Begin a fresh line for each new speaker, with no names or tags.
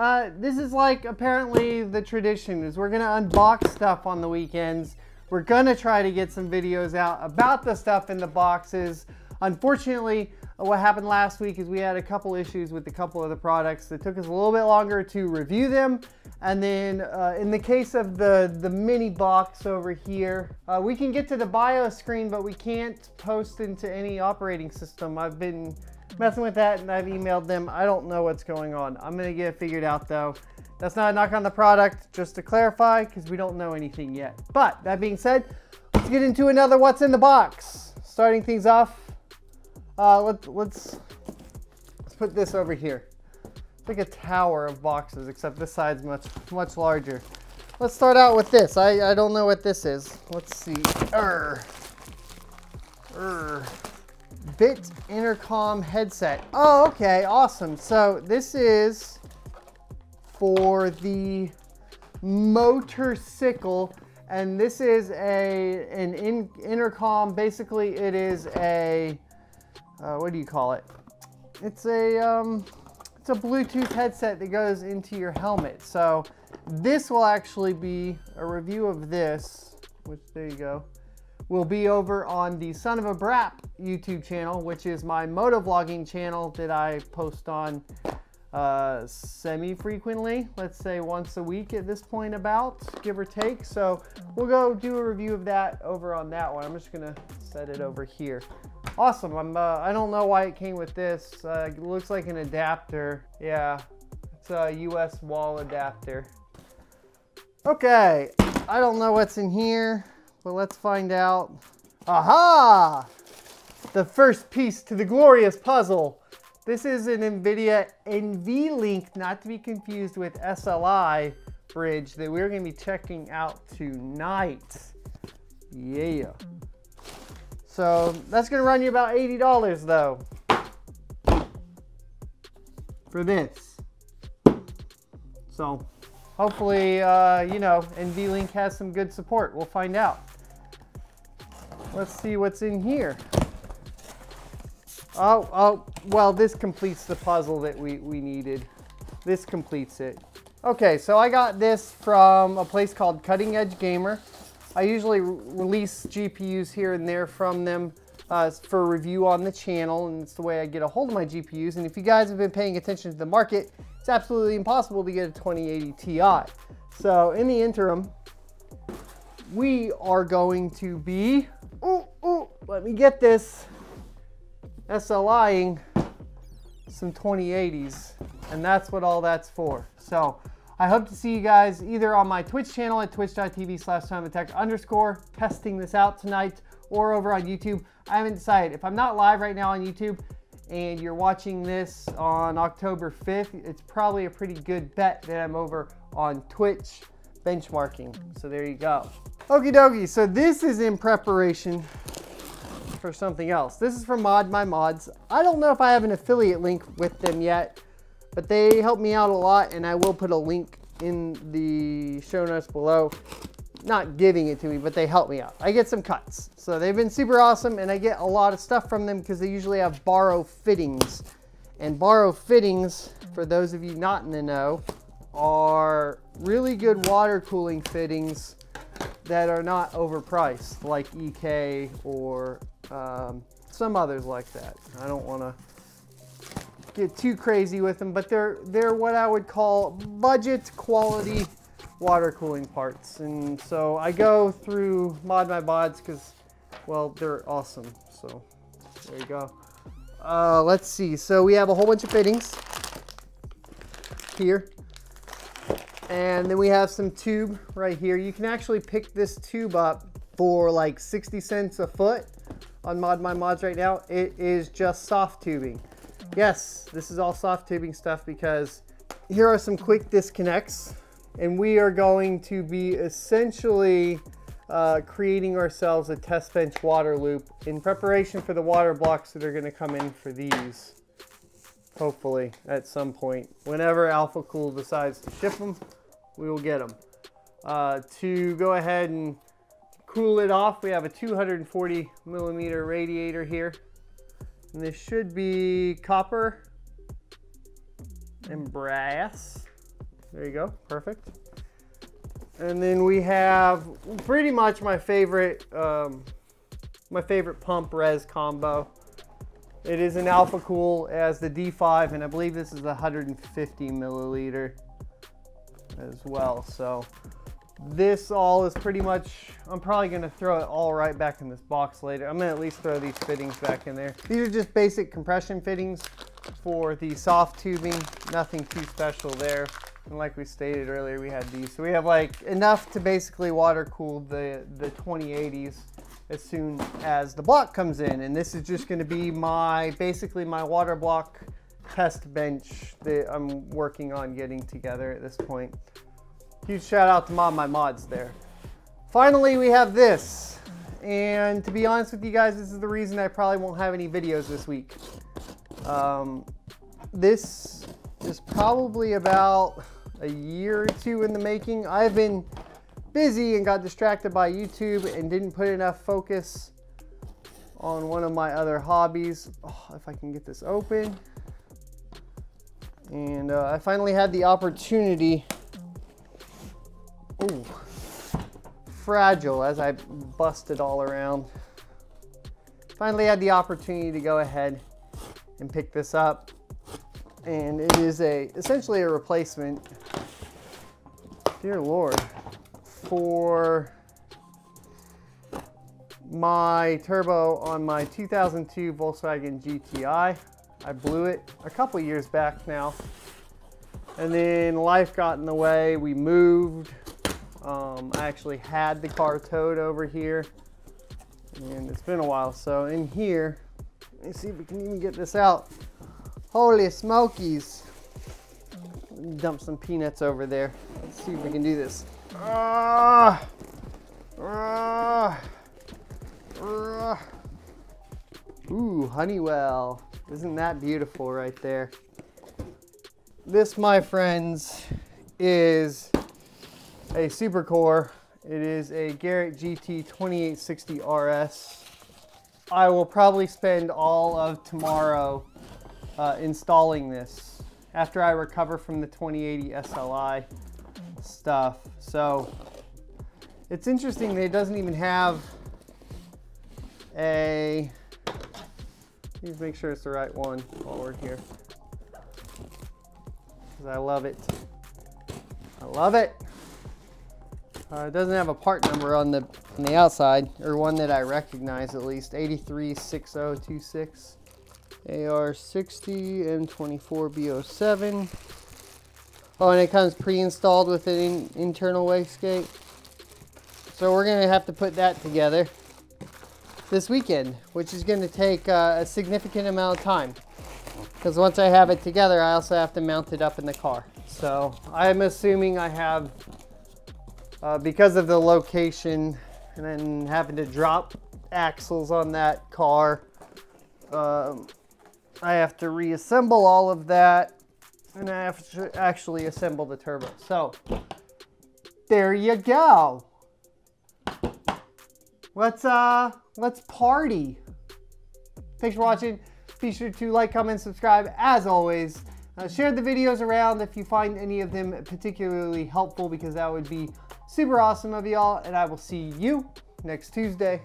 Uh, this is like apparently the tradition is we're gonna unbox stuff on the weekends. We're gonna try to get some videos out about the stuff in the boxes. Unfortunately, what happened last week is we had a couple issues with a couple of the products that took us a little bit longer to review them. And then uh, in the case of the, the mini box over here, uh, we can get to the BIOS screen, but we can't post into any operating system. I've been messing with that and I've emailed them. I don't know what's going on. I'm gonna get it figured out though. That's not a knock on the product, just to clarify, because we don't know anything yet. But that being said, let's get into another what's in the box. Starting things off, uh, let, let's, let's put this over here. It's like a tower of boxes, except this side's much, much larger. Let's start out with this. I, I don't know what this is. Let's see. Bit intercom headset. Oh, okay, awesome. So this is for the motorcycle and this is a an in, intercom basically it is a uh, what do you call it it's a um, it's a bluetooth headset that goes into your helmet so this will actually be a review of this which there you go will be over on the son of a brap youtube channel which is my moto vlogging channel that i post on uh, semi-frequently, let's say once a week at this point about, give or take. So we'll go do a review of that over on that one. I'm just gonna set it over here. Awesome, I'm, uh, I don't know why it came with this. Uh, it looks like an adapter. Yeah, it's a US wall adapter. Okay, I don't know what's in here, but let's find out. Aha! The first piece to the glorious puzzle. This is an NVIDIA NVLink, not to be confused with SLI bridge that we're gonna be checking out tonight. Yeah. So that's gonna run you about $80 though. For this. So hopefully, uh, you know, NVLink has some good support. We'll find out. Let's see what's in here. Oh, oh, well, this completes the puzzle that we, we needed. This completes it. Okay, so I got this from a place called Cutting Edge Gamer. I usually re release GPUs here and there from them uh, for review on the channel, and it's the way I get a hold of my GPUs. And if you guys have been paying attention to the market, it's absolutely impossible to get a 2080 Ti. So in the interim, we are going to be, let me get this. SLIing some 2080s and that's what all that's for. So I hope to see you guys either on my Twitch channel at twitch.tv slash tech underscore testing this out tonight or over on YouTube. I haven't decided. If I'm not live right now on YouTube and you're watching this on October 5th, it's probably a pretty good bet that I'm over on Twitch benchmarking. So there you go. Okie dokie, so this is in preparation for something else. This is from Mod My Mods. I don't know if I have an affiliate link with them yet, but they help me out a lot and I will put a link in the show notes below. Not giving it to me, but they help me out. I get some cuts. So they've been super awesome and I get a lot of stuff from them because they usually have Barrow fittings. And Barrow fittings, for those of you not in the know, are really good water cooling fittings that are not overpriced like EK or um, some others like that. I don't want to get too crazy with them, but they're they're what I would call budget quality water cooling parts. And so I go through Mod My Mods because, well, they're awesome. So there you go. Uh, let's see. So we have a whole bunch of fittings here. And then we have some tube right here. You can actually pick this tube up for like 60 cents a foot on Mod My Mods right now, it is just soft tubing. Yes, this is all soft tubing stuff because here are some quick disconnects and we are going to be essentially uh, creating ourselves a test bench water loop in preparation for the water blocks that are going to come in for these. Hopefully at some point. Whenever Alphacool decides to ship them, we will get them. Uh, to go ahead and cool it off, we have a 240 millimeter radiator here. And this should be copper and brass. There you go, perfect. And then we have pretty much my favorite, um, my favorite pump res combo. It is an Alphacool as the D5, and I believe this is 150 milliliter as well. So this all is pretty much, I'm probably gonna throw it all right back in this box later. I'm gonna at least throw these fittings back in there. These are just basic compression fittings for the soft tubing, nothing too special there. And like we stated earlier, we had these. So we have like enough to basically water cool the, the 2080s as soon as the block comes in. And this is just gonna be my, basically my water block test bench that I'm working on getting together at this point. Huge shout out to Mod My Mods there. Finally, we have this. And to be honest with you guys, this is the reason I probably won't have any videos this week. Um, this is probably about a year or two in the making. I've been busy and got distracted by YouTube and didn't put enough focus on one of my other hobbies. Oh, if I can get this open. And uh, I finally had the opportunity. Ooh, fragile as I busted all around. Finally had the opportunity to go ahead and pick this up. And it is a essentially a replacement, dear Lord, for my turbo on my 2002 Volkswagen GTI. I blew it a couple years back now. And then life got in the way. We moved. Um, I actually had the car towed over here. And it's been a while. So in here, let me see if we can even get this out. Holy smokies. Dump some peanuts over there. Let's see if we can do this. Ah, ah, ah. Ooh, Honeywell. Isn't that beautiful right there? This, my friends, is a Supercore. It is a Garrett GT 2860 RS. I will probably spend all of tomorrow uh, installing this after I recover from the 2080 SLI stuff. So it's interesting that it doesn't even have a Please make sure it's the right one while we're here. Because I love it. I love it. Uh, it doesn't have a part number on the on the outside, or one that I recognize at least. 836026 AR60 M24B07. Oh, and it comes pre-installed with an in internal wastegate. So we're gonna have to put that together this weekend, which is going to take uh, a significant amount of time. Because once I have it together, I also have to mount it up in the car. So I'm assuming I have, uh, because of the location and then having to drop axles on that car, um, I have to reassemble all of that and I have to actually assemble the turbo. So there you go. Let's uh let's party. Thanks for watching. Be sure to like, comment, subscribe as always. Uh, share the videos around if you find any of them particularly helpful because that would be super awesome of y'all. And I will see you next Tuesday.